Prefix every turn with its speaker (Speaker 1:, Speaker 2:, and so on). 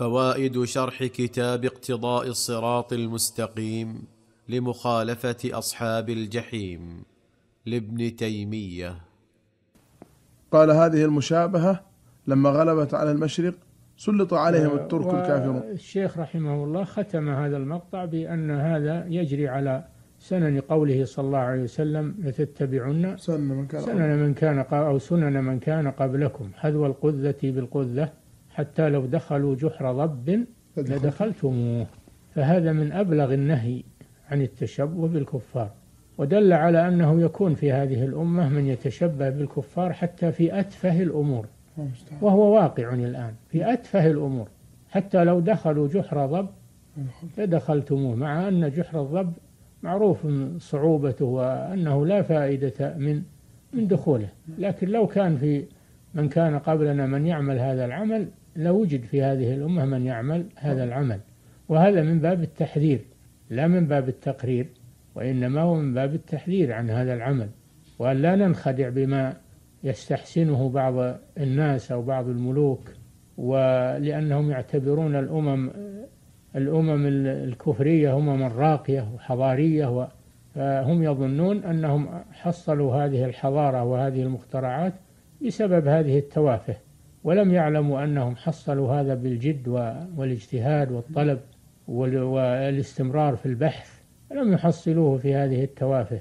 Speaker 1: فوائد شرح كتاب اقتضاء الصراط المستقيم لمخالفة أصحاب الجحيم لابن تيمية.
Speaker 2: قال هذه المشابهة لما غلبت على المشرق سلط عليهم الترك الكافرون.
Speaker 3: الشيخ رحمه الله ختم هذا المقطع بأن هذا يجري على سنن قوله صلى الله عليه وسلم لتتبعن
Speaker 2: سن من كان
Speaker 3: سنن من كان أو سنن من كان قبلكم حذو القذة بالقذة حتى لو دخلوا جحر ضب لدخلتموه. فهذا من أبلغ النهي عن التشبه بالكفار. ودل على أنه يكون في هذه الأمة من يتشبه بالكفار حتى في أتفه الأمور. وهو واقع الآن. في أتفه الأمور. حتى لو دخلوا جحر ضب لدخلتموه. مع أن جحر الضب معروف صعوبته وأنه لا فائدة من من دخوله. لكن لو كان في من كان قبلنا من يعمل هذا العمل لوجد في هذه الأمة من يعمل هذا العمل. وهذا من باب التحذير لا من باب التقرير وإنما هو من باب التحذير عن هذا العمل. وأن لا ننخدع بما يستحسنه بعض الناس أو بعض الملوك ولأنهم يعتبرون الأمم الأمم الكفرية أمما راقية وحضارية فهم يظنون أنهم حصلوا هذه الحضارة وهذه المخترعات بسبب هذه التوافه. ولم يعلموا أنهم حصلوا هذا بالجد والاجتهاد والطلب وال- والاستمرار في البحث لم يحصلوه في هذه التوافه.